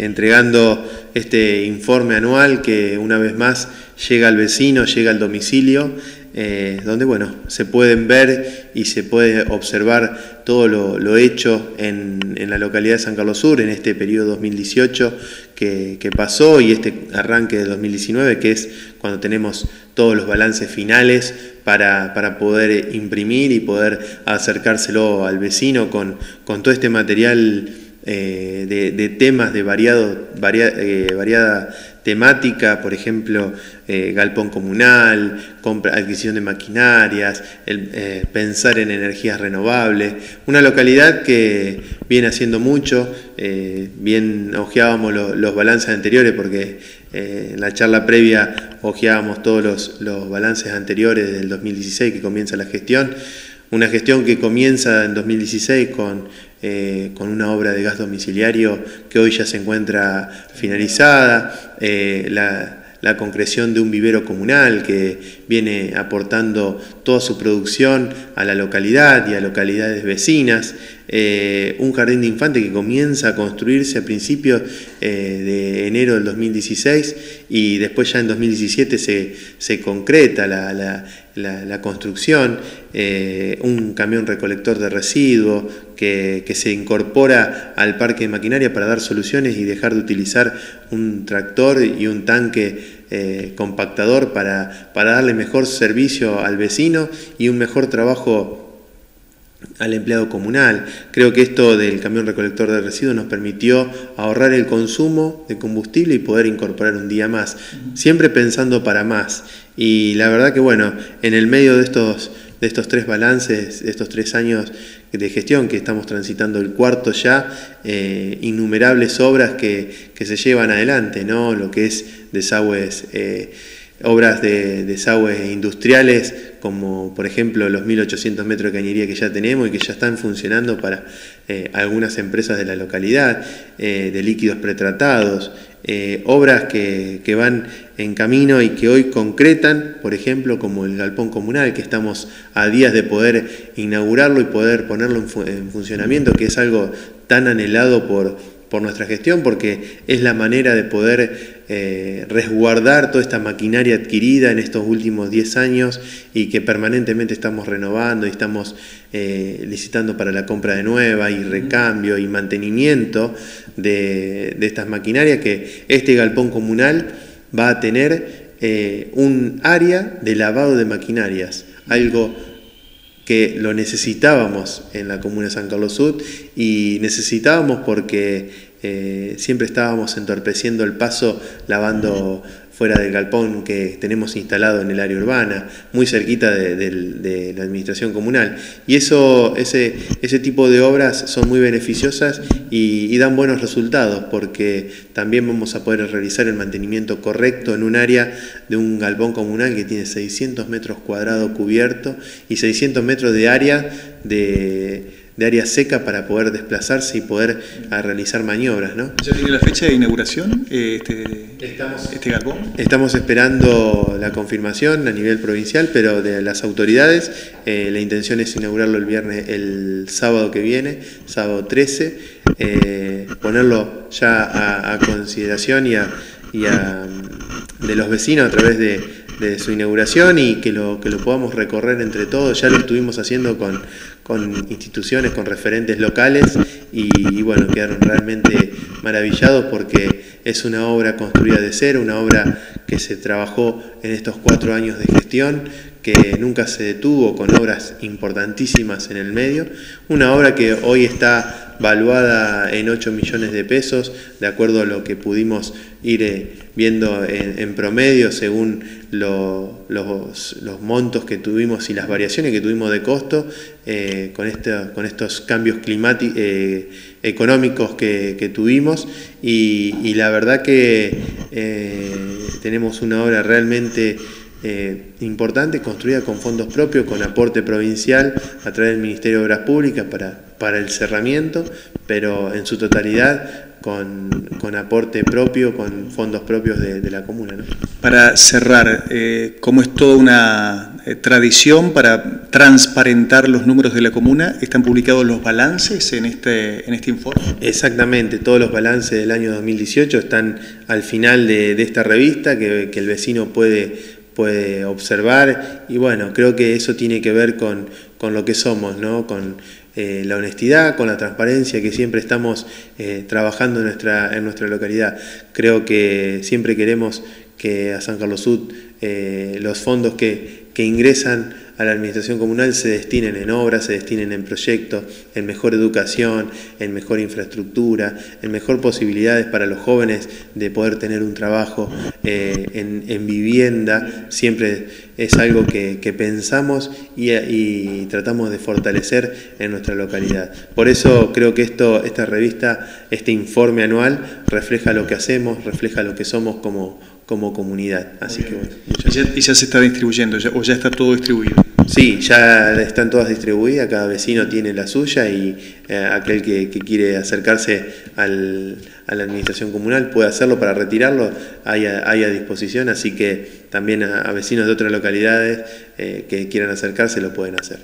entregando este informe anual que una vez más llega al vecino, llega al domicilio, eh, donde bueno, se pueden ver y se puede observar todo lo, hecho en, la localidad de San Carlos Sur en este periodo 2018 que, pasó y este arranque de 2019, que es cuando tenemos todos los balances finales para, poder imprimir y poder acercárselo al vecino con, con todo este material eh, de, temas de variado, eh, variada temática, por ejemplo, eh, galpón comunal, compra, adquisición de maquinarias, pensar en energías renovables. Una localidad que viene haciendo mucho, bien ojeábamos los balances anteriores porque en la charla previa ojeábamos todos los, los balances anteriores del 2016 que comienza la gestión. Una gestión que comienza en 2016 con eh, con una obra de gas domiciliario que hoy ya se encuentra finalizada, eh, la, concreción de un vivero comunal que viene aportando toda su producción a la localidad y a localidades vecinas, eh, un jardín de infante que comienza a construirse a principios de enero del 2016 y después ya en 2017 se, se concreta la, la, construcción, un camión recolector de residuos, que, se incorpora al parque de maquinaria para dar soluciones y dejar de utilizar un tractor y un tanque eh, compactador para, para darle mejor servicio al vecino y un mejor trabajo al empleado comunal. Creo que esto del camión recolector de residuos nos permitió ahorrar el consumo de combustible y poder incorporar un día más, siempre pensando para más. Y la verdad que bueno, en el medio de estos, de estos tres balances, de estos tres años de gestión, que estamos transitando el cuarto ya, eh, innumerables obras que, se llevan adelante, ¿no? lo que es desagües, eh, obras de desagües industriales, como por ejemplo los 1800 metros de cañería que ya tenemos y que ya están funcionando para eh, algunas empresas de la localidad, de líquidos pretratados, obras que, que van en camino y que hoy concretan, por ejemplo, como el galpón comunal, que estamos a días de poder inaugurarlo y poder ponerlo en, funcionamiento, que es algo tan anhelado por, por nuestra gestión, porque es la manera de poder eh, resguardar toda esta maquinaria adquirida en estos últimos 10 años y que permanentemente estamos renovando y estamos eh, licitando para la compra de nueva y recambio y mantenimiento de, de estas maquinarias, que este galpón comunal va a tener eh, un área de lavado de maquinarias, algo que lo necesitábamos en la comuna de San Carlos Sud y necesitábamos porque eh, siempre estábamos entorpeciendo el paso lavando fuera del galpón que tenemos instalado en el área urbana, muy cerquita de, la administración comunal. Y eso, ese, ese tipo de obras son muy beneficiosas y, dan buenos resultados, porque también vamos a poder realizar el mantenimiento correcto en un área de un galpón comunal que tiene 600 metros cuadrados cubierto y 600 metros de área de de área seca para poder desplazarse y poder realizar maniobras. ¿no? ¿Ya tiene la fecha de inauguración eh, este, estamos, este galpón? Estamos esperando la confirmación a nivel provincial, pero de las autoridades. Eh, la intención es inaugurarlo el viernes, el sábado que viene, sábado 13, eh, ponerlo ya a, consideración y a, de los vecinos a través de de su inauguración y que lo, que lo podamos recorrer entre todos. Ya lo estuvimos haciendo con, con instituciones, con referentes locales y, bueno, quedaron realmente maravillados porque es una obra construida de cero, una obra que se trabajó en estos cuatro años de gestión, que nunca se detuvo con obras importantísimas en el medio, una obra que hoy está valuada en 8 millones de pesos, de acuerdo a lo que pudimos ir eh, viendo en, promedio según los, montos que tuvimos y las variaciones que tuvimos de costo eh, con, este, con estos cambios climáticos, eh, económicos que, tuvimos y, la verdad que tenemos una obra realmente importante, construida con fondos propios, con aporte provincial a través del Ministerio de Obras Públicas para, para el cerramiento, pero en su totalidad con, con, aporte propio, con fondos propios de, la comuna. Para cerrar, eh, como es toda una eh, tradición para transparentar los números de la comuna, ¿están publicados los balances en este, en este informe? Exactamente, todos los balances del año 2018 están al final de, esta revista que, el vecino puede, puede observar y bueno, creo que eso tiene que ver con, con lo que somos, ¿no? con eh, la honestidad, con la transparencia que siempre estamos eh, trabajando en nuestra, en nuestra localidad. Creo que siempre queremos que a San Carlos Sud eh, los fondos que, que ingresan a la administración comunal se destinen en obras, se destinen en proyectos, en mejor educación, en mejor infraestructura, en mejor posibilidades para los jóvenes de poder tener un trabajo eh, en, vivienda. Siempre es algo que, pensamos y, tratamos de fortalecer en nuestra localidad. Por eso creo que esto, esta revista, este informe anual, refleja lo que hacemos, refleja lo que somos como, como comunidad. Así que bueno, y, ya, se está distribuyendo, o ya está todo distribuido. Sí, ya están todas distribuidas, cada vecino tiene la suya y eh, aquel que, quiere acercarse al, a la administración comunal puede hacerlo para retirarlo, hay a, disposición, así que también a, vecinos de otras localidades eh, que quieran acercarse lo pueden hacer.